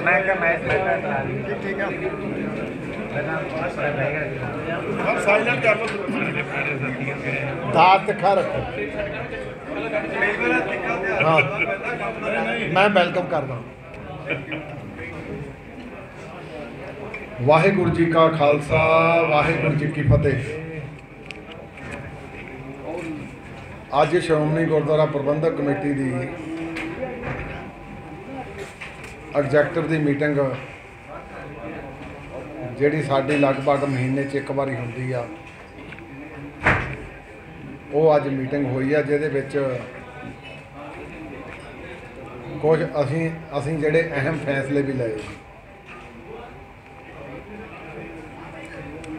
ਮੈਂ ਕਿਹਾ ਮੈਂ ਮੈਂ ਕਰਾ ਠੀਕ ਠੀਕ ਆ ਸਾਈਲੈਂਟ ਕਰ ਲਓ ਦਾਤ ਤਿੱਖਾ ਰੱਖੋ ਹਾਂ ਮੈਂ ਵੈਲਕਮ ਕਰਦਾ ਵਾਹਿਗੁਰੂ ਜੀ ਕਾ ਖਾਲਸਾ ਵਾਹਿਗੁਰੂ ਜੀ ਕੀ ਫਤਿਹ ਅੱਜ ਸ਼੍ਰੋਮਣੀ ਗੁਰਦੁਆਰਾ ਪ੍ਰਬੰਧਕ ਕਮੇਟੀ ਦੀ ਐਗਜ਼ੈਕਟਿਵ ਦੀ ਮੀਟਿੰਗ ਜਿਹੜੀ ਸਾਡੀ ਲਗਭਗ ਮਹੀਨੇ 'ਚ ਇੱਕ ਵਾਰੀ ਹੁੰਦੀ ਆ। ਉਹ ਅੱਜ ਮੀਟਿੰਗ ਹੋਈ ਆ, ਜਿਹਦੇ ਵਿੱਚ ਕੁਝ ਅਸੀਂ ਅਸੀਂ ਜਿਹੜੇ ਅਹਿਮ ਫੈਸਲੇ ਵੀ ਲਏ।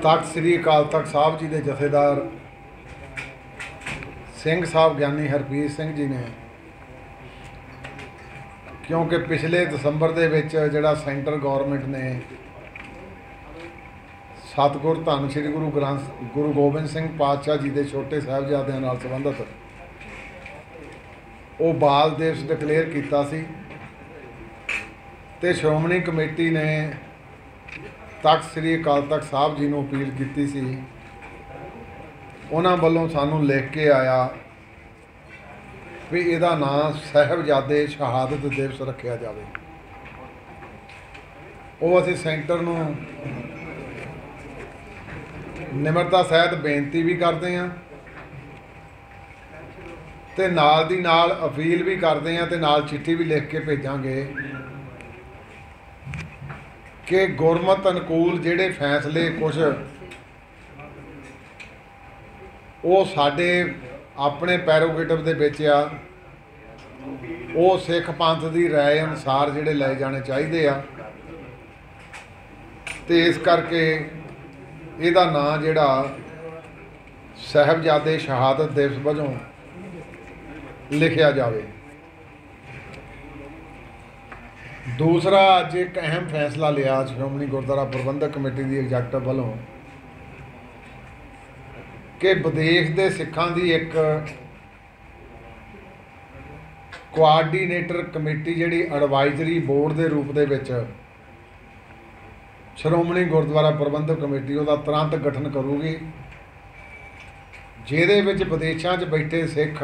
ਤਖਤ ਸ੍ਰੀ ਅਕਾਲ ਤਖਤ ਸਾਹਿਬ ਜੀ ਦੇ ਜਥੇਦਾਰ ਸਿੰਘ ਸਾਹਿਬ ਗਿਆਨੀ ਹਰਪ੍ਰੀਤ ਸਿੰਘ ਜੀ ਨੇ ਕਿਉਂਕਿ ਪਿਛਲੇ ਦਸੰਬਰ ਦੇ ਵਿੱਚ ਜਿਹੜਾ ਸੈਂਟਰ ਗਵਰਨਮੈਂਟ ਨੇ ਸਤਿਗੁਰ ਧੰਨ ਸ੍ਰੀ ਗੁਰੂ ਗ੍ਰੰਥ, ਗੁਰੂ ਗੋਬਿੰਦ ਸਿੰਘ ਪਾਤਸ਼ਾਹ ਜੀ ਦੇ ਛੋਟੇ ਸਾਹਿਬਜ਼ਾਦਿਆਂ ਨਾਲ ਸੰਬੰਧਿਤ, ਉਹ ਬਾਲ ਦਿਵਸ ਡਿਕਲੇਅਰ ਕੀਤਾ ਸੀ ਤੇ ਸ਼੍ਰੋਮਣੀ ਕਮੇਟੀ ਨੇ ਤਖਤ ਸ੍ਰੀ ਅਕਾਲ ਤਖਤ ਸਾਹਿਬ ਜੀ ਨੂੰ ਅਪੀਲ ਕੀਤੀ ਸੀ। ਉਹਨਾਂ ਵੱਲੋਂ ਸਾਨੂੰ ਲਿਖ ਕੇ ਆਇਆ ਵੀ ਇਹਦਾ ਨਾਂ ਸਾਹਿਬਜ਼ਾਦੇ ਸ਼ਹਾਦਤ ਦਿਵਸ ਰੱਖਿਆ ਜਾਵੇ। ਉਹ ਅਸੀਂ ਸੈਂਟਰ ਨੂੰ ਨਿਮਰਤਾ ਸਹਿਤ ਬੇਨਤੀ ਵੀ ਕਰਦੇ ਹਾਂ ਤੇ ਨਾਲ ਦੀ ਨਾਲ ਅਪੀਲ ਵੀ ਕਰਦੇ ਹਾਂ ਤੇ ਨਾਲ ਚਿੱਠੀ ਵੀ ਲਿਖ ਕੇ ਭੇਜਾਂਗੇ ਕਿ ਗੁਰਮਤ ਅਨੁਕੂਲ ਜਿਹੜੇ ਫੈਸਲੇ ਕੁਝ ਉਹ ਸਾਡੇ ਆਪਣੇ ਪੈਰੋਗੇਟਿਵ ਦੇ ਵਿੱਚ ਆ, ਉਹ ਸਿੱਖ ਪੰਥ ਦੀ ਰਾਏ ਅਨੁਸਾਰ ਜਿਹੜੇ ਲਏ ਜਾਣੇ ਚਾਹੀਦੇ ਆ। ਤੇ ਇਸ ਕਰਕੇ ਇਹਦਾ ਨਾਂ ਜਿਹੜਾ ਸਹਿਬਜ਼ਾਦੇ ਸ਼ਹਾਦਤ ਦਿਵਸ ਵਜੋਂ ਲਿਖਿਆ ਜਾਵੇ। ਦੂਸਰਾ, ਅੱਜ ਇੱਕ ਅਹਿਮ ਫੈਸਲਾ ਲਿਆ ਸ਼੍ਰੋਮਣੀ ਗੁਰਦੁਆਰਾ ਪ੍ਰਬੰਧਕ ਕਮੇਟੀ ਦੀ ਐਗਜ਼ੈਕਟਿਵ ਵੱਲੋਂ। ਕਿ ਵਿਦੇਸ਼ ਦੇ ਸਿੱਖਾਂ ਦੀ ਇੱਕ ਕੋਆਰਡੀਨੇਟਰ ਕਮੇਟੀ ਜਿਹੜੀ ਐਡਵਾਈਜ਼ਰੀ ਬੋਰਡ ਦੇ ਰੂਪ ਦੇ ਵਿੱਚ ਸ਼੍ਰੋਮਣੀ ਗੁਰਦੁਆਰਾ ਪ੍ਰਬੰਧਕ ਕਮੇਟੀ ਉਹਦਾ ਤੁਰੰਤ ਗਠਨ ਕਰੂਗੀ, ਜਿਹਦੇ ਵਿੱਚ ਵਿਦੇਸ਼ਾਂ 'ਚ ਬੈਠੇ ਸਿੱਖ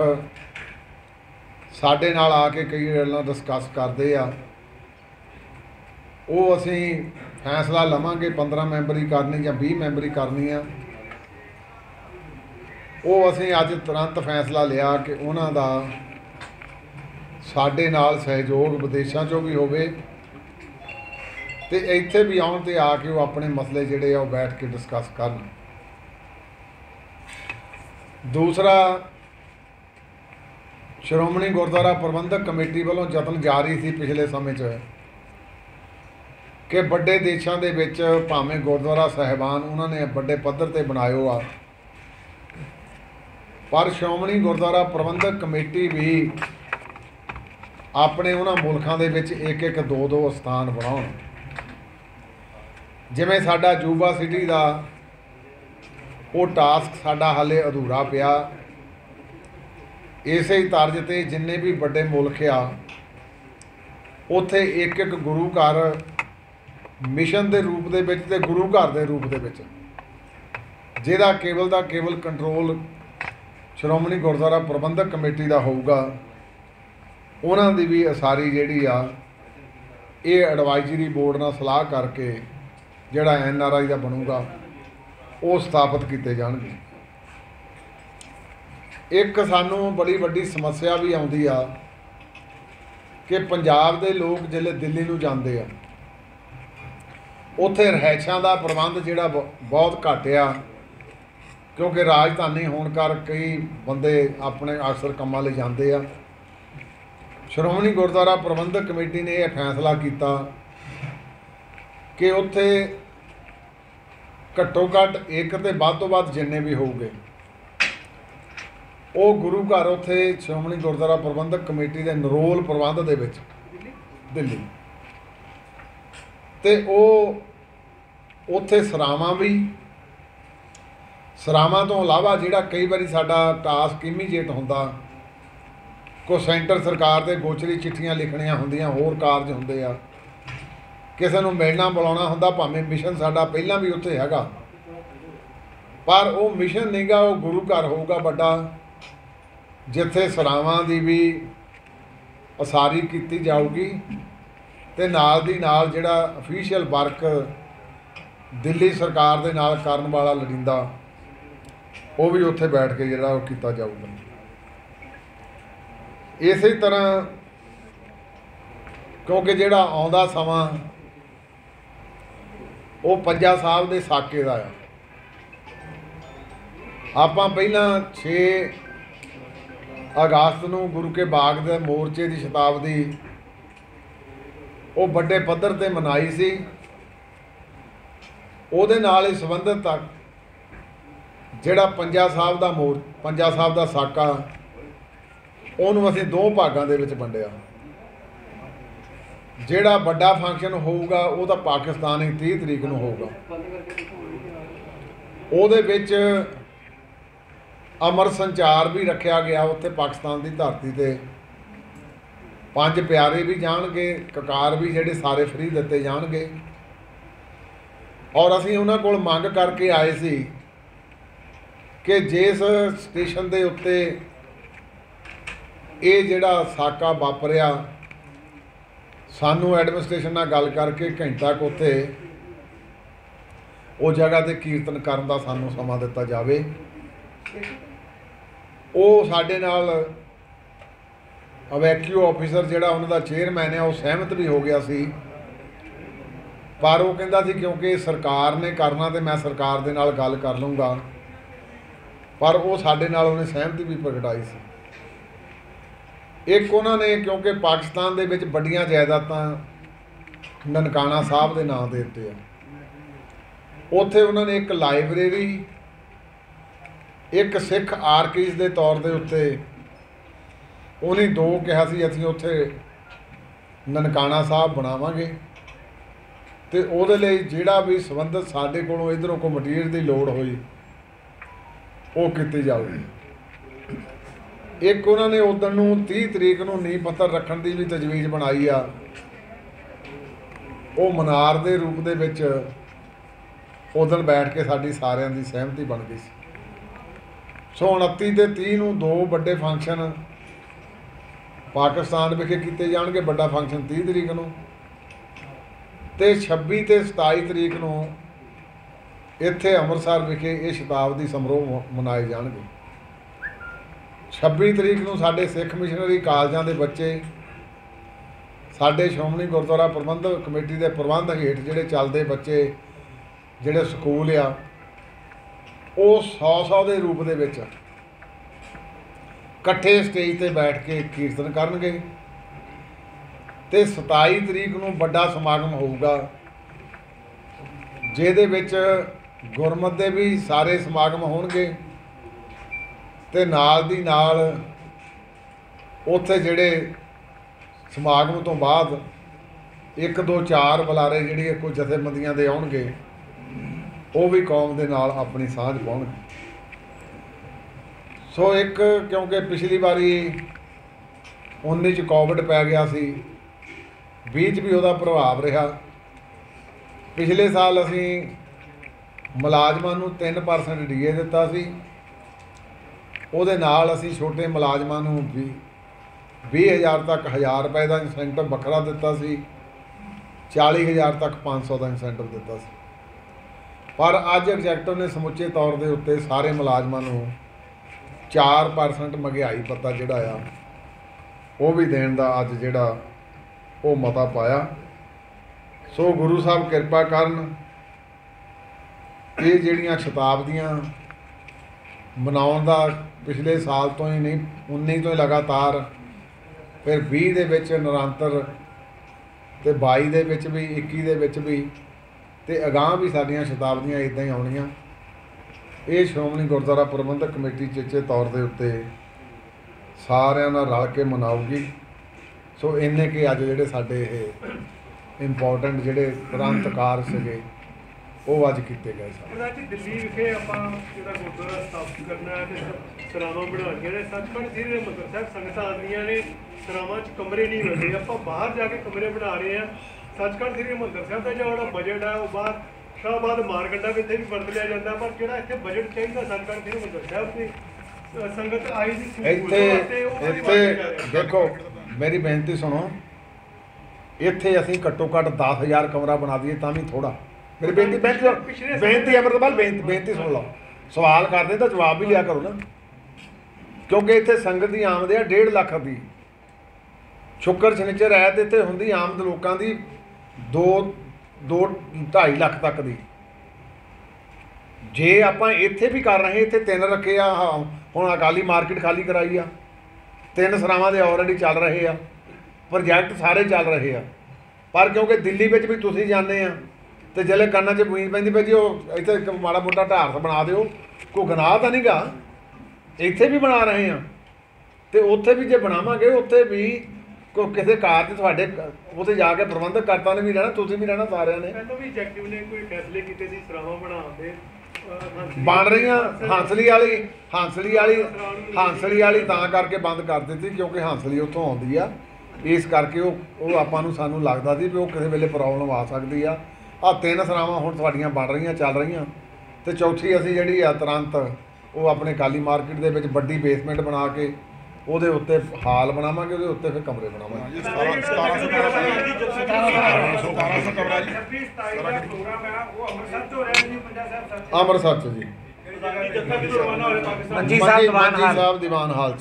ਸਾਡੇ ਨਾਲ ਆ ਕੇ ਕਈ ਗੱਲਾਂ ਡਿਸਕਸ ਕਰਦੇ ਆ। ਉਹ ਅਸੀਂ ਫੈਸਲਾ ਲਵਾਂਗੇ 15 ਮੈਂਬਰੀ ਕਰਨੀ ਜਾਂ 20 ਮੈਂਬਰੀ ਕਰਨੀ ਆ। ਉਹ ਅਸੀਂ ਅੱਜ ਤੁਰੰਤ ਫੈਸਲਾ ਲਿਆ ਕਿ ਉਹਨਾਂ ਦਾ ਸਾਡੇ ਨਾਲ ਸਹਿਯੋਗ ਵਿਦੇਸ਼ਾਂ 'ਚੋਂ ਵੀ ਹੋਵੇ ਤੇ ਇੱਥੇ ਵੀ ਆਉਣ ਤੇ ਆ ਕੇ ਉਹ ਆਪਣੇ ਮਸਲੇ ਜਿਹੜੇ ਆ ਉਹ ਬੈਠ ਕੇ ਡਿਸਕਸ ਕਰਨ। ਦੂਸਰਾ, ਸ਼੍ਰੋਮਣੀ ਗੁਰਦੁਆਰਾ ਪ੍ਰਬੰਧਕ ਕਮੇਟੀ ਵੱਲੋਂ ਯਤਨ ਜਾਰੀ ਸੀ ਪਿਛਲੇ ਸਮੇਂ 'ਚ ਕਿ ਵੱਡੇ ਦੇਸ਼ਾਂ ਦੇ ਵਿੱਚ ਭਾਵੇਂ ਗੁਰਦੁਆਰਾ ਸਾਹਿਬਾਨ ਉਹਨਾਂ ਨੇ ਵੱਡੇ ਪੱਧਰ ਤੇ ਬਣਾਇਓ ਆ ਪਰ ਸ਼੍ਰੋਮਣੀ ਗੁਰਦੁਆਰਾ ਪ੍ਰਬੰਧਕ ਕਮੇਟੀ ਵੀ ਆਪਣੇ ਉਹਨਾਂ ਮੁਲਕਾਂ ਦੇ ਵਿੱਚ ਇੱਕ ਇੱਕ ਦੋ ਦੋ ਸਥਾਨ ਬਣਾਉਣ। ਜਿਵੇਂ ਸਾਡਾ ਜੂਬਾ ਸਿਟੀ ਦਾ ਉਹ ਟਾਸਕ ਸਾਡਾ ਹਾਲੇ ਅਧੂਰਾ ਪਿਆ। ਇਸੇ ਹੀ ਤਰਜ ਤੇ ਜਿੰਨੇ ਵੀ ਵੱਡੇ ਮੁਲਕ ਆ, ਉੱਥੇ ਇੱਕ ਇੱਕ ਗੁਰੂ ਘਰ ਮਿਸ਼ਨ ਦੇ ਰੂਪ ਦੇ ਵਿੱਚ ਤੇ ਗੁਰੂ ਘਰ ਦੇ ਰੂਪ ਦੇ ਵਿੱਚ। ਜਿਹਦਾ ਕੇਵਲ ਦਾ ਕੇਵਲ ਕੰਟਰੋਲ ਸ਼੍ਰੋਮਣੀ ਗੁਰਦੁਆਰਾ ਪ੍ਰਬੰਧਕ ਕਮੇਟੀ ਦਾ ਹੋਊਗਾ। ਉਹਨਾਂ ਦੀ ਵੀ ਸਾਰੀ ਜਿਹੜੀ ਆ, ਇਹ ਐਡਵਾਈਜ਼ਰੀ ਬੋਰਡ ਨਾਲ ਸਲਾਹ ਕਰਕੇ ਜਿਹੜਾ ਐਨ ਆਰ ਆਈ ਦਾ ਬਣੂਗਾ, ਉਹ ਸਥਾਪਿਤ ਕੀਤੇ ਜਾਣਗੇ। ਇੱਕ ਸਾਨੂੰ ਬੜੀ ਵੱਡੀ ਸਮੱਸਿਆ ਵੀ ਆਉਂਦੀ ਆ ਕਿ ਪੰਜਾਬ ਦੇ ਲੋਕ ਜਿਹੜੇ ਦਿੱਲੀ ਨੂੰ ਜਾਂਦੇ ਆ, ਉੱਥੇ ਰਹਿਸ਼ਾਂ ਦਾ ਪ੍ਰਬੰਧ ਜਿਹੜਾ ਬਹੁਤ ਘਟਿਆ ਕਿਉਂਕਿ ਰਾਜਧਾਨੀ ਹੋਣ ਕਰ ਕਈ ਬੰਦੇ ਆਪਣੇ ਅਕਸਰ ਕੰਮਾਂ ਲਈ ਜਾਂਦੇ ਆ। ਸ਼੍ਰੋਮਣੀ ਗੁਰਦੁਆਰਾ ਪ੍ਰਬੰਧਕ ਕਮੇਟੀ ਨੇ ਇਹ ਫੈਸਲਾ ਕੀਤਾ ਕਿ ਉੱਥੇ ਘੱਟੋ ਘੱਟ ਇੱਕ ਤੇ ਵੱਧ ਤੋਂ ਵੱਧ ਜਿੰਨੇ ਵੀ ਹੋਊਗੇ, ਉਹ ਗੁਰੂ ਘਰ ਉੱਥੇ ਸ਼੍ਰੋਮਣੀ ਗੁਰਦੁਆਰਾ ਪ੍ਰਬੰਧਕ ਕਮੇਟੀ ਦੇ ਨਰੋਲ ਪ੍ਰਬੰਧ ਦੇ ਵਿੱਚ, ਦਿੱਲੀ। ਤੇ ਉਹ ਉੱਥੇ ਸਰਾਵਾਂ ਵੀ ਸਰਾਵਾਂ ਤੋਂ ਇਲਾਵਾ ਜਿਹੜਾ ਕਈ ਵਾਰੀ ਸਾਡਾ ਟਾਸਕ ਇਮੀਡੀਏਟ ਹੁੰਦਾ ਕੋ ਸੈਂਟਰ ਸਰਕਾਰ ਦੇ ਗੋਚਰੀ ਚਿੱਠੀਆਂ ਲਿਖਣੀਆਂ ਹੁੰਦੀਆਂ, ਹੋਰ ਕਾਰਜ ਹੁੰਦੇ ਆ, ਕਿਸੇ ਨੂੰ ਮਿਲਣਾ ਬੁਲਾਉਣਾ ਹੁੰਦਾ, ਭਾਵੇਂ ਮਿਸ਼ਨ ਸਾਡਾ ਪਹਿਲਾਂ ਵੀ ਉੱਥੇ ਹੈਗਾ, ਪਰ ਉਹ ਮਿਸ਼ਨ ਨਹੀਂਗਾ ਉਹ ਗੁਰੂ ਘਰ ਹੋਊਗਾ ਵੱਡਾ, ਜਿੱਥੇ ਸਰਾਵਾਂ ਦੀ ਵੀ ਉਸਾਰੀ ਕੀਤੀ ਜਾਊਗੀ, ਤੇ ਨਾਲ ਦੀ ਨਾਲ ਜਿਹੜਾ ਅਫੀਸ਼ੀਅਲ ਵਰਕ ਦਿੱਲੀ ਸਰਕਾਰ ਦੇ ਨਾਲ ਕਰਨ ਵਾਲਾ ਲੜਿੰਦਾ। ਉਹ ਵੀ ਉੱਥੇ ਬੈਠ ਕੇ ਜਿਹੜਾ ਉਹ ਕੀਤਾ ਜਾਊਗਾ। ਇਸੇ ਤਰ੍ਹਾਂ ਕਿਉਂਕਿ ਜਿਹੜਾ ਆਉਂਦਾ ਸਮਾਂ, ਉਹ ਪੰਜਾ ਸਾਹਿਬ ਦੇ ਸਾਕੇ ਦਾ ਆ। ਆਪਾਂ ਪਹਿਲਾਂ 6 ਅਗਸਤ ਨੂੰ ਗੁਰੂ ਕੇ ਬਾਗ ਦੇ ਮੋਰਚੇ ਦੀ ਸ਼ਤਾਬਦੀ, ਉਹ ਵੱਡੇ ਪੱਧਰ ਤੇ ਮਨਾਈ ਸੀ। ਉਹਦੇ ਨਾਲ ਹੀ ਸੰਬੰਧਿਤ ਤੱਕ ਜਿਹੜਾ ਪੰਜਾ ਸਾਹਿਬ ਦਾ ਮੋਰ ਪੰਜਾ ਸਾਹਿਬ ਦਾ ਸਾਕਾ, ਉਹਨੂੰ ਅਸੀਂ ਦੋ ਭਾਗਾਂ ਦੇ ਵਿੱਚ ਵੰਡਿਆ। ਜਿਹੜਾ ਵੱਡਾ ਫੰਕਸ਼ਨ ਹੋਊਗਾ, ਉਹ ਤਾਂ ਪਾਕਿਸਤਾਨ ਹੀ 30 ਤਰੀਕ ਨੂੰ ਹੋਊਗਾ। ਉਹਦੇ ਵਿੱਚ ਅਮਰ ਸੰਚਾਰ ਵੀ ਰੱਖਿਆ ਗਿਆ ਉੱਥੇ ਪਾਕਿਸਤਾਨ ਦੀ ਧਰਤੀ ਤੇ। ਪੰਜ ਪਿਆਰੇ ਵੀ ਜਾਣਗੇ, ਕਕਾਰ ਵੀ ਜਿਹੜੇ ਸਾਰੇ ਫ੍ਰੀ ਦਿੱਤੇ ਜਾਣਗੇ। ਔਰ ਅਸੀਂ ਉਹਨਾਂ ਕੋਲ ਮੰਗ ਕਰਕੇ ਆਏ ਸੀ ਕਿ ਜਿਸ ਸਟੇਸ਼ਨ ਦੇ ਉੱਤੇ ਇਹ ਜਿਹੜਾ ਸਾਕਾ ਵਾਪਰਿਆ, ਸਾਨੂੰ ਐਡਮਿਨਿਸਟ੍ਰੇਸ਼ਨ ਨਾਲ ਗੱਲ ਕਰਕੇ ਘੰਟਾ ਕੁ ਉੱਥੇ ਉਹ ਜਗ੍ਹਾ ਤੇ ਕੀਰਤਨ ਕਰਨ ਦਾ ਸਾਨੂੰ ਸਮਾਂ ਦਿੱਤਾ ਜਾਵੇ। ਉਹ ਸਾਡੇ ਨਾਲ ਅਵੈਕਿਊ ਆਫੀਸਰ ਜਿਹੜਾ ਉਹਨਾਂ ਦਾ ਚੇਅਰਮੈਨ ਹੈ, ਉਹ ਸਹਿਮਤ ਵੀ ਹੋ ਗਿਆ ਸੀ। ਪਰ ਉਹ ਕਹਿੰਦਾ ਸੀ ਕਿਉਂਕਿ ਸਰਕਾਰ ਨੇ ਕਰਨਾ ਤੇ ਮੈਂ ਸਰਕਾਰ ਦੇ ਨਾਲ ਗੱਲ ਕਰ ਲੂੰਗਾ ਪਰ ਉਹ ਸਾਡੇ ਨਾਲ ਉਹਨੇ ਸਹਿਮਤੀ ਵੀ ਪ੍ਰਗਟਾਈ ਸੀ। ਇੱਕ ਉਹਨਾਂ ਨੇ, ਕਿਉਂਕਿ ਪਾਕਿਸਤਾਨ ਦੇ ਵਿੱਚ ਵੱਡੀਆਂ ਜਾਇਦਾਦਾਂ ਨਨਕਾਣਾ ਸਾਹਿਬ ਦੇ ਨਾਂ ਦੇ ਉੱਤੇ ਆ। ਉੱਥੇ ਉਹਨਾਂ ਨੇ ਇੱਕ ਲਾਇਬ੍ਰੇਰੀ, ਇੱਕ ਸਿੱਖ ਆਰਕੀਵ ਦੇ ਤੌਰ ਦੇ ਉੱਤੇ ਉਹਨੇ ਦੋ ਕਿਹਾ ਸੀ, ਅਸੀਂ ਉੱਥੇ ਨਨਕਾਣਾ ਸਾਹਿਬ ਬਣਾਵਾਂਗੇ। ਤੇ ਉਹਦੇ ਲਈ ਜਿਹੜਾ ਵੀ ਸੰਬੰਧਿਤ ਸਾਡੇ ਕੋਲੋਂ ਇਧਰੋਂ ਕੋਈ ਮਟੀਰੀਅਲ ਦੀ ਲੋੜ ਹੋਈ ਉਹ ਕੀਤੀ ਜਾਊਗੀ। ਇੱਕ ਉਹਨਾਂ ਨੇ ਉਦੋਂ ਨੂੰ 30 ਤਰੀਕ ਨੂੰ ਨੀਂਹ ਪੱਥਰ ਰੱਖਣ ਦੀ ਵੀ ਤਜਵੀਜ਼ ਬਣਾਈ ਆ। ਉਹ ਮਨਾਰ ਦੇ ਰੂਪ ਦੇ ਵਿੱਚ ਉਦੋਂ ਬੈਠ ਕੇ ਸਾਡੀ ਸਾਰਿਆਂ ਦੀ ਸਹਿਮਤੀ ਬਣ ਗਈ ਸੀ। ਸੋ 29 ਤੇ 30 ਨੂੰ ਦੋ ਵੱਡੇ ਫੰਕਸ਼ਨ ਪਾਕਿਸਤਾਨ ਵਿਖੇ ਕੀਤੇ ਜਾਣਗੇ, ਵੱਡਾ ਫੰਕਸ਼ਨ 30 ਤਰੀਕ ਨੂੰ ਤੇ 26 ਤੇ 27 ਤਰੀਕ ਨੂੰ ਇੱਥੇ ਅੰਮ੍ਰਿਤਸਰ ਵਿਖੇ ਇਹ ਸ਼ਤਾਬਦੀ ਸਮਾਰੋਹ ਮਨਾਏ ਜਾਣਗੇ। 26 ਤਰੀਕ ਨੂੰ ਸਾਡੇ ਸਿੱਖ ਮਿਸ਼ਨਰੀ ਕਾਲਜਾਂ ਦੇ ਬੱਚੇ, ਸਾਡੇ ਸ਼੍ਰੋਮਣੀ ਗੁਰਦੁਆਰਾ ਪ੍ਰਬੰਧਕ ਕਮੇਟੀ ਦੇ ਪ੍ਰਬੰਧ ਹੇਠ ਜਿਹੜੇ ਚੱਲਦੇ ਬੱਚੇ, ਜਿਹੜੇ ਸਕੂਲ ਆ, ਉਹ 100-100 ਦੇ ਰੂਪ ਦੇ ਵਿੱਚ ਇਕੱਠੇ ਸਟੇਜ ਤੇ ਬੈਠ ਕੇ ਕੀਰਤਨ ਕਰਨਗੇ ਤੇ 27 ਤਰੀਕ ਨੂੰ ਵੱਡਾ ਸਮਾਗਮ ਹੋਊਗਾ, ਜਿਹਦੇ ਵਿੱਚ ਗੁਰਮਤ ਦੇ ਵੀ ਸਾਰੇ ਸਮਾਗਮ ਹੋਣਗੇ ਤੇ ਨਾਲ ਦੀ ਨਾਲ ਉੱਥੇ ਜਿਹੜੇ ਸਮਾਗਮ ਤੋਂ ਬਾਅਦ ਇੱਕ ਦੋ ਚਾਰ ਬੁਲਾਰੇ ਜਿਹੜੀ ਕੋਈ ਜਥੇਬੰਦੀਆਂ ਦੇ ਆਉਣਗੇ, ਉਹ ਵੀ ਕੌਮ ਦੇ ਨਾਲ ਆਪਣੀ ਸਾਂਝ ਪਾਉਣਗੇ। ਸੋ ਇੱਕ, ਕਿਉਂਕਿ ਪਿਛਲੀ ਵਾਰੀ 19 ਚ ਕੋਵਿਡ ਪੈ ਗਿਆ ਸੀ 20 ਚ ਵੀ ਉਹਦਾ ਪ੍ਰਭਾਵ ਰਿਹਾ। ਪਿਛਲੇ ਸਾਲ ਅਸੀਂ ਮੁਲਾਜ਼ਮਾਂ ਨੂੰ 3% ਡੀਏ ਦਿੱਤਾ ਸੀ। ਉਹਦੇ ਨਾਲ ਅਸੀਂ ਛੋਟੇ ਮੁਲਾਜ਼ਮਾਂ ਨੂੰ ਵੀ 20000 ਤੱਕ 1000 ਰੁਪਏ ਦਾ ਇਨਸੈਂਟਿਵ ਵੱਖਰਾ ਦਿੱਤਾ ਸੀ। 40000 ਤੱਕ 500 ਦਾ ਇਨਸੈਂਟਿਵ ਦਿੱਤਾ ਸੀ। ਪਰ ਅੱਜ ਐਗਜ਼ੈਕਟਿਵ ਨੇ ਸਮੁੱਚੇ ਤੌਰ ਦੇ ਉੱਤੇ ਸਾਰੇ ਮੁਲਾਜ਼ਮਾਂ ਨੂੰ 4% ਮਹਿੰਗਾਈ ਭੱਤਾ ਜਿਹੜਾ ਆ, ਉਹ ਵੀ ਦੇਣ ਦਾ ਅੱਜ ਜਿਹੜਾ ਉਹ ਮਤਾ ਪਾਇਆ। ਸੋ ਗੁਰੂ ਸਾਹਿਬ ਕਿਰਪਾ ਕਰਨ ਇਹ ਜਿਹੜੀਆਂ ਸ਼ਤਾਬਦੀਆਂ ਮਨਾਉਣ ਦਾ ਪਿਛਲੇ ਸਾਲ ਤੋਂ ਹੀ ਨਹੀਂ 19 ਤੋਂ ਹੀ ਲਗਾਤਾਰ, ਫਿਰ 20 ਦੇ ਵਿੱਚ ਨਿਰੰਤਰ ਤੇ 22 ਦੇ ਵਿੱਚ ਵੀ 21 ਦੇ ਵਿੱਚ ਵੀ ਤੇ ਅਗਾਂਹ ਵੀ ਸਾਡੀਆਂ ਸ਼ਤਾਬਦੀਆਂ ਇਦਾਂ ਹੀ ਆਉਣੀਆਂ। ਇਹ ਸ਼੍ਰੋਮਣੀ ਗੁਰਦੁਆਰਾ ਪ੍ਰਬੰਧਕ ਕਮੇਟੀ ਚੇਚੇ ਤੌਰ ਦੇ ਉੱਤੇ ਸਾਰਿਆਂ ਨਾਲ ਰਲ ਕੇ ਮਨਾਉਗੀ ਸੋ ਇੰਨੇ ਕਿ ਅੱਜ ਜਿਹੜੇ ਸਾਡੇ ਇਹ ਇੰਪੋਰਟੈਂਟ ਜਿਹੜੇ ਤੁਰੰਤ ਸੀਗੇ ਉਹ ਅੱਜ ਕੀਤੇ ਗਏ ਸਨ। ਉਹਨਾਂ ਚ ਦਿੱਲੀ ਵਿਖੇ ਆਪਾਂ ਜਿਹੜਾ ਗੁਰਦੁਆਰਾ ਸਥਾਪਿਤ ਕਰਨਾ ਹੈ ਤੇ ਸ- ਸਰਾਵਾਂ ਬਣਾਉਣੀਆਂ ਨੇ। ਸੱਚਖੰਡ ਸ੍ਰੀ ਹਰਿਮੰਦਰ ਸਾਹਿਬ ਸੰਗਤਾਂ ਆਉਂਦੀਆਂ ਨੇ ਸਰਾਵਾਂ 'ਚ ਕਮਰੇ ਨਹੀਂ ਮਿਲਦੇ ਆਪਾਂ ਬਾਹਰ ਜਾ ਕੇ ਕਮਰੇ ਬਣਾ ਰਹੇ ਆ ਸੱਚਖੰਡ ਸ੍ਰੀ ਹਰਿਮੰਦਰ ਸਾਹਿਬ ਦਾ ਜਿਹੜਾ ਬਜਟ ਹੈ ਉਹ ਬਾਹਰ ਸ਼ਾਹਬਾਦ ਮਾਰਕੰਡਾ ਵਿੱਚ ਵੀ ਵਰਤ ਲਿਆ ਜਾਂਦਾ। ਪਰ ਜਿਹੜਾ ਇੱਥੇ ਬਜਟ ਚਾਹੀਦਾ ਸੱਚਖੰਡ ਸ੍ਰੀ ਹਰਿਮੰਦਰ ਸਾਹਿਬ ਤੇ ਸੰਗਤ ਆਈ ਦੀ ਸਹੂਲਤ ਇੱਥੇ ਇੱਥੇ। ਦੇਖੋ ਮੇਰੀ ਬੇਨਤੀ ਸੁਣੋ। ਇੱਥੇ ਅਸੀਂ ਘੱਟੋ ਘੱਟ 10000 ਕਮਰਾ ਬਣਾ ਦਈਏ ਤਾਂ ਵੀ ਥੋੜਾ ਮੇਰੀ ਬੇਨਤੀ ਬੇਨਤੀ ਬੇਨਤੀ ਅਮਰਤਪਾਲ ਬੇਨਤੀ ਬੇਨਤੀ ਸੁਣ ਲਓ। ਸਵਾਲ ਕਰਦੇ ਤਾਂ ਜਵਾਬ ਵੀ ਲਿਆ ਕਰੋ ਨਾ। ਕਿਉਂਕਿ ਇੱਥੇ ਸੰਗਤ ਦੀ ਆਮਦ ਹੈ 1.5 ਲੱਖ ਦੀ। ਸ਼ੁੱਕਰ ਸ਼ਨੀਚਰ ਹੈ ਤੇ ਇੱਥੇ ਹੁੰਦੀ ਆਮਦ ਲੋਕਾਂ ਦੀ 2 2 2.5 ਲੱਖ ਤੱਕ ਦੀ। ਜੇ ਆਪਾਂ ਇੱਥੇ ਵੀ ਕਰ ਰਹੇ ਇੱਥੇ ਤਿੰਨ ਰੱਖੇ ਆ ਹੁਣ ਅਕਾਲੀ ਮਾਰਕੀਟ ਖਾਲੀ ਕਰਾਈ ਆ। ਤਿੰਨ ਸਰਾਵਾਂ ਦੇ ਆਲਰੇਡੀ ਚੱਲ ਰਹੇ ਆ। ਪ੍ਰੋਜੈਕਟ ਸਾਰੇ ਚੱਲ ਰਹੇ ਆ। ਪਰ ਕਿਉਂਕਿ ਦਿੱਲੀ ਵਿੱਚ ਵੀ ਤੁਸੀਂ ਜਾਂਦੇ ਆ ਤੇ ਜਿਹੜੇ ਕੰਨਾਂ 'ਚ ਬੂਈ ਪੈਂਦੀ ਪਈ ਜੀ ਉਹ ਇੱਥੇ ਇੱਕ ਮਾੜਾ ਮੋਟਾ ਢਾਰਸ ਬਣਾ ਦਿਓ। ਕੋਈ ਗੁਨਾਹ ਤਾਂ ਨਹੀਂਗਾ ਇੱਥੇ ਵੀ ਬਣਾ ਰਹੇ ਆ। ਤੇ ਉੱਥੇ ਵੀ ਜੇ ਬਣਾਵਾਂਗੇ ਉੱਥੇ ਵੀ ਕੋਈ ਕਿਸੇ ਕਾਰਜ ਤੁਹਾਡੇ ਕ- ਉੱਥੇ ਜਾ ਕੇ ਪ੍ਰਬੰਧਕ ਕਰਤਾ ਨੇ ਵੀ ਰਹਿਣਾ ਤੁਸੀਂ ਵੀ ਰਹਿਣਾ ਸਾਰਿਆਂ ਨੇ। ਪਹਿਲਾਂ ਵੀ ਐਗਜ਼ੈਕਟਿਵ ਨੇ ਕੋਈ ਫੈਸਲੇ ਕੀਤੇ ਸੀ ਸਰਾਵਾਂ ਬਣਾਉਣ ਦੇ। ਅ, ਹਾਂਜੀ। ਬਣ ਰਹੀਆਂ ਹਾਂਸਲੀ ਵਾਲੀ ਹਾਂਸਲੀ ਵਾਲੀ ਹਾਂਸਲੀ ਵਾਲੀ ਤਾਂ ਕਰਕੇ ਬੰਦ ਕਰ ਦਿੱਤੀ ਕਿਉਂਕਿ ਹਾਂਸਲੀ ਉੱਥੋਂ ਆਉਂਦੀ ਆ। ਇਸ ਕਰਕੇ ਉਹ ਉਹ ਆਪਾਂ ਨੂੰ ਸਾਨੂੰ ਲੱਗਦਾ ਸੀ ਵੀ ਉਹ ਕਿਸੇ ਵੇਲੇ ਪ੍ਰੋਬਲਮ ਆ ਸਕਦੀ ਆ। ਆ ਤਿੰਨ ਸਰਾਵਾਂ ਹੁਣ ਤੁਹਾਡੀਆਂ ਬਣ ਰਹੀਆਂ ਚੱਲ ਰਹੀਆਂ। ਤੇ ਚੌਥੀ ਅਸੀਂ ਜਿਹੜੀ ਆ ਤੁਰੰਤ ਉਹ ਆਪਣੇ ਕਾਲੀ ਮਾਰਕੀਟ ਦੇ ਵਿੱਚ ਵੱਡੀ ਬੇਸਮੈਂਟ ਬਣਾ ਕੇ ਉਹਦੇ ਉੱਤੇ ਹਾਲ ਬਣਾਵਾਂਗੇ ਉਹਦੇ ਉੱਤੇ ਫਿਰ ਕਮਰੇ ਬਣਾਵਾਂਗੇ। 1700 ਕਮਰਾ ਜੀ। 26 27 ਦਾ ਪ੍ਰੋਗਰਾਮ ਹੈ ਉਹ ਅੰਮ੍ਰਿਤਸਰ ਤੋਂ ਰਹਿ ਜੀ ਪੰਜਾਬ ਸਾਹਿਬ ਅੰਮ੍ਰਿਤਸਰ 'ਚ ਜੀ ਮੰਜੀ ਸਾਹਿਬ ਦੀਵਾਨ ਹਾਲ। ਸਾਹਿਬ ਦੀਵਾਨ ਹਾਲ 'ਚ।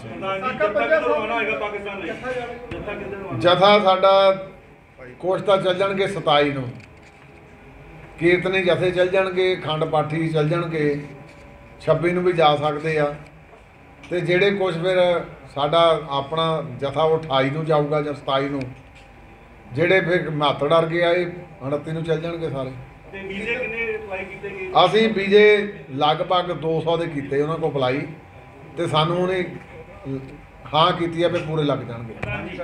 ਜੱਥਾ ਸਾਡਾ ਕੁਛ ਤਾਂ ਚੱਲ ਜਾਣਗੇ 27 ਨੂੰ। ਕੀਰਤਨੀ ਜਥੇ ਚੱਲ ਜਾਣਗੇ ਖੰਡ ਪਾਠੀ ਚੱਲ ਜਾਣਗੇ 26 ਨੂੰ ਵੀ ਜਾ ਸਕਦੇ ਆ। ਤੇ ਜਿਹੜੇ ਕੁਛ ਫਿਰ ਸਾਡਾ ਆਪਣਾ ਜਥਾ ਉਹ 28 ਨੂੰ ਜਾਊਗਾ ਜਾਂ 27 ਨੂੰ ਜਿਹੜੇ ਫਿਰ ਮਾਤੜ ਡਰ ਗਏ ਆਏ 29 ਨੂੰ ਚੱਲ ਜਾਣਗੇ ਸਾਰੇ। ਤੇ ਵੀਜ਼ੇ ਕਿੰਨੇ ਅਪਲਾਈ ਕੀਤੇ ਗਏ? ਅਸੀਂ ਵੀਜ਼ੇ ਲਗਭਗ 200 ਦੇ ਕੀਤੇ ਉਹਨਾਂ ਕੋਲ ਅਪਲਾਈ। ਤੇ ਸਾਨੂੰ ਉਹਨੇ ਹਾਂ ਕੀਤੀ ਆ ਵੀ ਪੂਰੇ ਲੱਗ ਜਾਣਗੇ।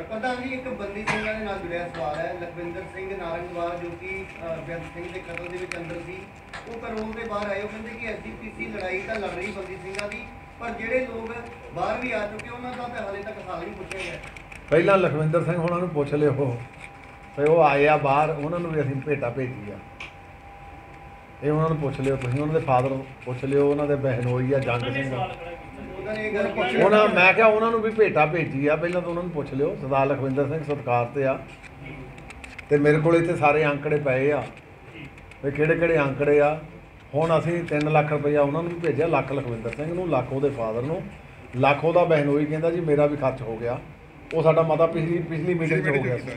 ਪ੍ਰਧਾਨ ਜੀ ਇੱਕ ਬੰਦੀ ਸਿੰਘਾਂ ਦੇ ਨਾਲ ਜੁੜਿਆ ਸਵਾਲ ਹੈ। ਲਖਵਿੰਦਰ ਸਿੰਘ ਨਾਰੰਗਵਾਲ ਜੋ ਕਿ ਬੇਅੰਤ ਸਿੰਘ ਦੇ ਕਤਲ ਦੇ ਵਿੱਚ ਅੰਦਰ ਸੀ ਉਹ ਪੈਰੋਲ ਦੇ ਬਾਹਰ ਆਏ। ਉਹ ਕਹਿੰਦੇ ਕਿ ਐਸਜੀਪੀਸੀ ਲੜਾਈ ਤਾਂ ਲੜ ਰਹੀ ਬੰਦੀ ਸਿੰਘਾਂ ਦੀ ਪਰ ਜਿਹੜੇ ਲੋਕ ਬਾਹਰ ਵੀ ਆ ਚੁੱਕੇ ਉਹਨਾਂ ਦਾ ਤਾਂ ਹਾਲੇ ਤੱਕ ਹਾਲ ਨਹੀਂ ਪੁੱਛਿਆ ਗਿਆ। ਪਹਿਲਾਂ ਲਖਵਿੰਦਰ ਸਿੰਘ ਉਹਨਾਂ ਨੂੰ ਪੁੱਛ ਲਿਓ। ਤੇ ਉਹ ਆਏ ਆ ਬਾਹਰ ਉਹਨਾਂ ਨੂੰ ਵੀ ਅਸੀਂ ਭੇਟਾ ਭੇਜੀ ਆ। ਇਹ ਉਹਨਾਂ ਨੂੰ ਪੁੱਛ ਲਿਓ ਤੁਸੀਂ ਉਹਨਾਂ ਦੇ ਫਾਦਰ ਪੁੱਛ ਲਿਓ ਉਹਨਾਂ ਦੇ ਬਹਿਨੋਈ ਆ ਜੰਗ ਸਿੰਘ ਹੁਣ ਮੈਂ ਕਿਹਾ ਉਹਨਾਂ ਨੂੰ ਵੀ ਭੇਟਾ ਭੇਜੀ ਆ, ਪਹਿਲਾਂ ਤਾਂ ਉਹਨਾਂ ਨੂੰ ਪੁੱਛ ਲਿਓ, ਸਰਦਾਰ ਲਖਵਿੰਦਰ ਸਿੰਘ ਸਤਕਾਰ ਤੇ ਆ। ਤੇ ਮੇਰੇ ਕੋਲ ਇੱਥੇ ਸਾਰੇ ਅੰਕੜੇ ਪਏ ਆ। ਵੀ ਕਿਹੜੇ ਕਿਹੜੇ ਅੰਕੜੇ ਆ? ਹੁਣ ਅਸੀਂ 3 ਲੱਖ ਰੁਪਇਆ ਉਹਨਾਂ ਨੂੰ ਭੇਜਿਆ, ਲੱਖ ਲਖਵਿੰਦਰ ਸਿੰਘ ਨੂੰ, ਲੱਖ ਉਹਦੇ ਫਾਦਰ ਨੂੰ। ਲੱਖ ਉਹਦਾ ਬਹਿਨੋਈ ਕਹਿੰਦਾ ਜੀ, ਮੇਰਾ ਵੀ ਖਰਚ ਹੋ ਗਿਆ। ਉਹ ਸਾਡਾ ਮਾਤਾ ਪਿਛਲੀ ਪਿਛਲੀ ਮੀਟਿੰਗ 'ਚ ਹੋ ਗਿਆ ਸੀ।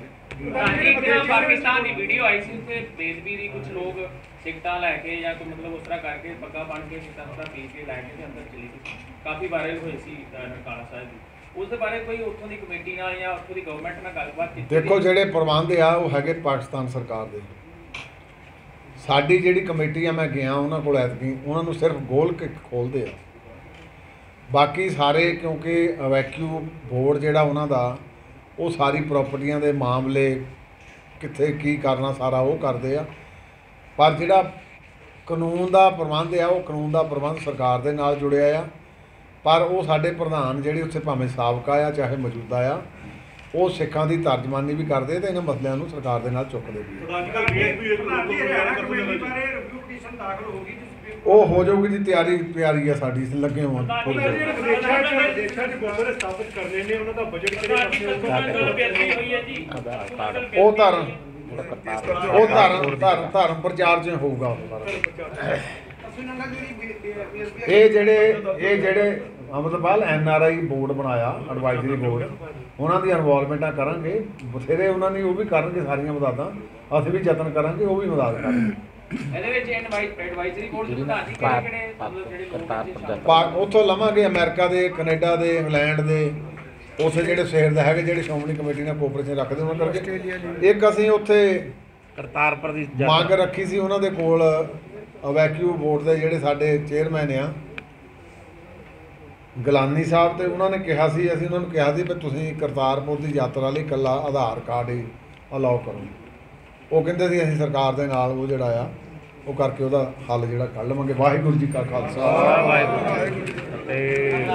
ਇੱਕ ਪਾਕਿਸਤਾਨ ਦੀ ਵੀਡੀਓ ਆਈ ਸੀ ਉੱਥੇ ਬੇਦਬੀ ਦੀ ਕੁਝ ਲੋਕ ਟਿਕਟਾਂ ਲੈ ਕੇ ਜਾਂ ਕੋਈ ਮਤਲਬ ਉਸ ਤਰ੍ਹਾਂ ਕਰਕੇ ਪੱਗਾ ਬਣ ਕੇ ਟਿਕਟਾਂ ਦਾ ਪੀ ਕੇ ਲੈ ਕੇ ਤੇ ਅੰਦਰ ਚਲੀ ਗਈ। ਕਾਫੀ ਵਾਇਰਲ ਹੋਈ ਸੀ ਅਹ, ਸਾਹਿਬ ਦੀ। ਉਸ ਦੇ ਬਾਰੇ ਕੋਈ ਉੱਥੋਂ ਦੀ ਕਮੇਟੀ ਨਾਲ ਜਾਂ ਉੱਥੋਂ ਦੀ ਗਵਰਨਮੈਂਟ ਨਾਲ ਗੱਲਬਾਤ ਕੀਤੀ ਦੇਖੋ ਜਿਹੜੇ ਪ੍ਰਬੰਧ ਆ ਉਹ ਹੈਗੇ ਪਾਕਿਸਤਾਨ ਸਰਕਾਰ ਦੇ। ਸਾਡੀ ਜਿਹੜੀ ਕਮੇਟੀ ਆ ਮੈਂ ਗਿਆ ਉਹਨਾਂ ਕੋਲ ਐਤਕੀ ਉਹਨਾਂ ਨੂੰ ਸਿਰਫ ਗੋਲ ਕਿੱਕ ਖੋਲਦੇ ਆ। ਬਾਕੀ ਸਾਰੇ ਕਿਉਂਕਿ ਵੈਕਿਊ ਬੋਰਡ ਜਿਹੜਾ ਉਹਨਾਂ ਦਾ ਉਹ ਸਾਰੀ ਪ੍ਰਾਪਰਟੀਆਂ ਦੇ ਮਾਮਲੇ ਕਿੱਥੇ ਕੀ ਕਰਨਾ ਸਾਰਾ ਉਹ ਕਰਦੇ ਆ। ਪਰ ਜਿਹੜਾ ਕਾਨੂੰਨ ਦਾ ਪ੍ਰਬੰਧ ਆ ਉਹ ਕਾਨੂੰਨ ਦਾ ਪ੍ਰਬੰਧ ਸਰਕਾਰ ਦੇ ਨਾਲ ਜੁੜਿਆ ਆ। ਪਰ ਉਹ ਸਾਡੇ ਪ੍ਰਧਾਨ ਜਿਹੜੇ ਉੱਥੇ ਭਾਵੇਂ ਸਾਬਕਾ ਆ ਚਾਹੇ ਮੌਜੂਦਾ ਆ ਉਹ ਸਿੱਖਾਂ ਦੀ ਤਰਜਮਾਨੀ ਵੀ ਕਰਦੇ ਤੇ ਇਹਨਾਂ ਮਸਲਿਆਂ ਨੂੰ ਸਰਕਾਰ ਦੇ ਨਾਲ ਚੁੱਕਦੇ ਵੀ। ਅੱਜ ਕੱਲ੍ਹ ਬੀਐਸਪੀ ਇੱਕ ਪ੍ਰਧਾਨ ਜੀ ਹਰਿਆਣਾ ਕਮੇਟੀ ਬਾਰੇ ਰਿਵਿਊ ਪਟੀਸ਼ਨ ਦਾਖਲ ਹੋ ਗਈ। ਉਹ ਹੋ ਜਾਊਗੀ ਜੀ ਤਿਆਰੀ ਤਿਆਰੀ ਆ ਸਾਡੀ ਲੱਗੇ ਹੋਵਾਂ ਉਹਨਾਂ ਦੇ ਜਿਹੜੇ ਵਿਦੇਸ਼ਾਂ 'ਚ ਵਿਦੇਸ਼ਾਂ 'ਚ ਗੁਰਦੁਆਰੇ ਸਥਾਪਿਤ ਕਰਨੇ ਨੇ ਉਹਨਾਂ ਦਾ ਬਜਟ ਕਿਹੜੇ ਪਾਸੇ ਹੋਊਗਾ? ਹੋਈ ਹੈ ਜੀ। ਉਹ ਧਰਮ ਉਹ ਧਰਮ ਧਰਮ ਧਰਮ ਪ੍ਰਚਾਰ 'ਚ ਹੋਊਗਾ। ਉਹ ਸਾਰਾ। ਇਹ ਜਿਹੜੇ ਇਹ ਜਿਹੜੇ Amarpal N R I board ਬਣਾਇਆ ਐਡਵਾਈਜ਼ਰੀ ਬੋਰਡ। ਉਹਨਾਂ ਦੀ ਇਨਵੋਲਵਮੈਂਟਾਂ ਕਰਾਂਗੇ। ਬਥੇਰੇ ਉਹਨਾਂ ਨੇ ਉਹ ਵੀ ਕਰਨਗੇ ਸਾਰੀਆਂ ਮਦਦਾਂ। ਅਸੀਂ ਵੀ ਯਤਨ ਕਰਾਂਗੇ ਉਹ ਵੀ ਮਦਦ ਕਰਨਗੇ। ਇਹਦੇ ਵਿੱਚ ਐਡਵਾਈਜ਼ਰੀ ਬੋਰਡ ਦੇ ਪ੍ਰਧਾਨ ਜੀ ਕਿਹੜੇ ਕਿਹੜੇ ਮਤਲਬ ਜਿਹੜੇ ਲੋਕ ਇੱਥੇ ਸ਼ਾਮਲ ਪਾ ਉੱਥੋਂ ਲਵਾਂਗੇ ਅਮਰੀਕਾ ਦੇ ਕੈਨੇਡਾ ਦੇ ਇੰਗਲੈਂਡ ਦੇ ਉੱਥੇ ਜਿਹੜੇ ਸ਼ਹਿਰ ਦੇ ਹੈਗੇ ਜਿਹੜੇ ਸ਼੍ਰੋਮਣੀ ਕਮੇਟੀ ਨਾਲ ਕੋਆਪਰੇਸ਼ਨ ਰੱਖਦੇ ਉਹਨਾਂ ਕਰਕੇ। ਇੱਕ ਅਸੀਂ ਉੱਥੇ ਕਰਤਾਰਪੁਰ ਦੀ ਮੰਗ ਰੱਖੀ ਸੀ ਉਹਨਾਂ ਦੇ ਕੋਲ ਵੈਕਿਊ ਬੋਰਡ ਦੇ ਜਿਹੜੇ ਸਾਡੇ ਚੇਅਰਮੈਨ ਆ। ਗਲਾਨੀ ਸਾਹਿਬ ਤੇ ਉਹਨਾਂ ਨੇ ਕਿਹਾ ਸੀ ਅਸੀਂ ਉਹਨਾਂ ਨੂੰ ਕਿਹਾ ਸੀ ਵੀ ਤੁਸੀਂ ਕਰਤਾਰਪੁਰ ਦੀ ਯਾਤਰਾ ਲਈ ਇਕੱਲਾ ਆਧਾਰ ਕਾਰਡ ਹੀ ਅਲਾਉ ਕਰੋ। ਉਹ ਕਹਿੰਦੇ ਸੀ ਅਸੀਂ ਸਰਕਾਰ ਦੇ ਨਾਲ ਉਹ ਜਿਹੜਾ ਆ ਉਹ ਕਰਕੇ ਉਹਦਾ ਹੱਲ ਜਿਹੜਾ ਕੱਢ ਲਵਾਂਗੇ। ਵਾਹਿਗੁਰੂ ਜੀ ਕਾ ਖਾਲਸਾ। ਵਾਹਿਗੁਰੂ ਜੀ ਤੇ